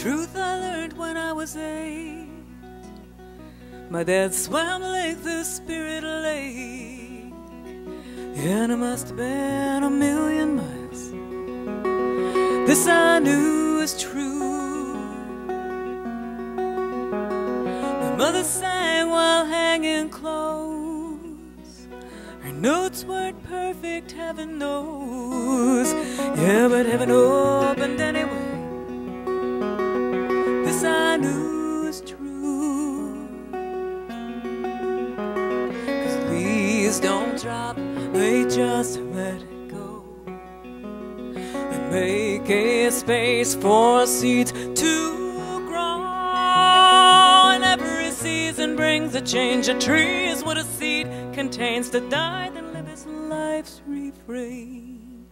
Truth I learned when I was eight. My dad swam like the Spirit Lake, and it must have been a million miles. This I knew was true. My mother sang while hanging close. Her notes weren't perfect, heaven knows. Yeah, but heaven opened anyway. I true. Cause leaves don't drop, they just let it go. And make a space for seeds to grow. And every season brings a change. A tree is what a seed contains to die, then live its life's refrain.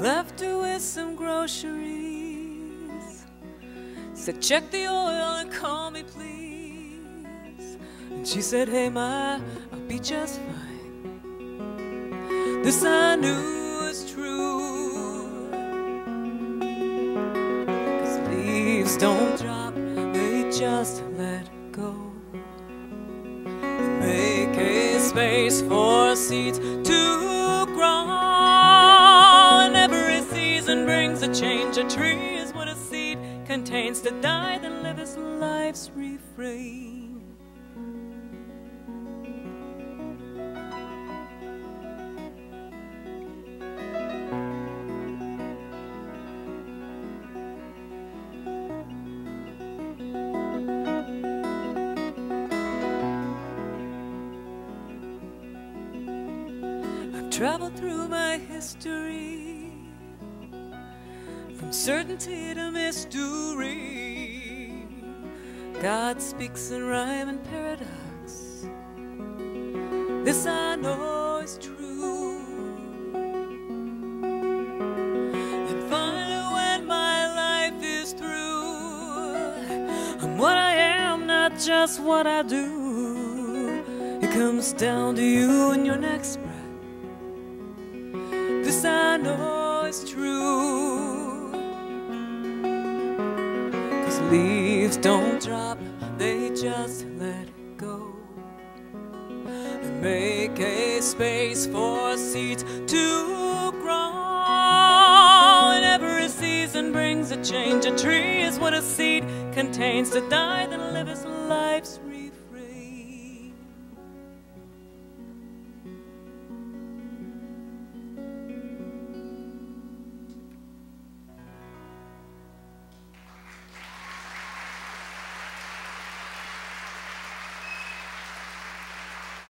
Left her with some groceries. Said, check the oil and call me, please. And she said, hey, Ma, I'll be just fine. This I knew was true. Cause leaves don't drop, they just let go. Make a space for seeds brings a change. A tree is what a seed contains to die, then live its life's refrain. I've traveled through my history from certainty to mystery. God speaks in rhyme and paradox. This I know is true. And finally, when my life is through, I'm what I am, not just what I do. It comes down to you and your next breath. This I know is true. Leaves don't drop, they just let go. Make a space for seeds to grow. And every season brings a change. A tree is what a seed contains to die, then live life's